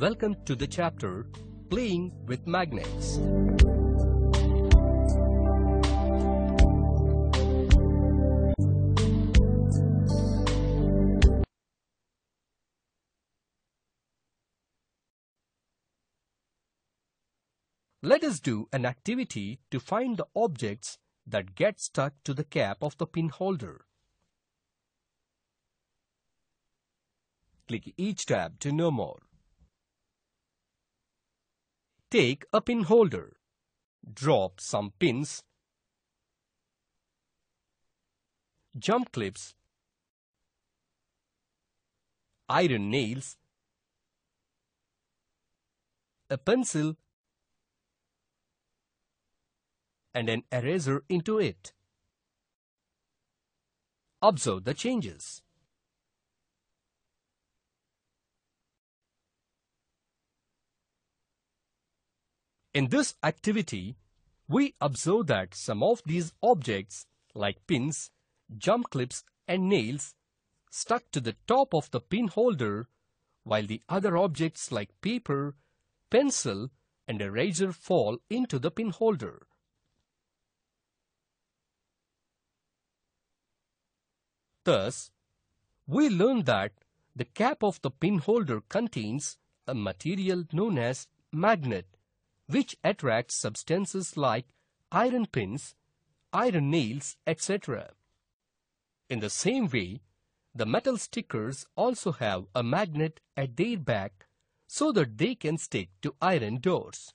Welcome to the chapter Playing with Magnets. Let us do an activity to find the objects that get stuck to the cap of the pin holder. Click each tab to know more. Take a pin holder. Drop some pins, gem clips, iron nails, a pencil and an eraser into it. Observe the changes. In this activity, we observe that some of these objects like pins, gem clips and nails stuck to the top of the pin holder while the other objects like paper, pencil and eraser fall into the pin holder. Thus, we learn that the cap of the pin holder contains a material known as magnet which attracts substances like iron pins, iron nails, etc. In the same way, the metal stickers also have a magnet at their back so that they can stick to iron doors.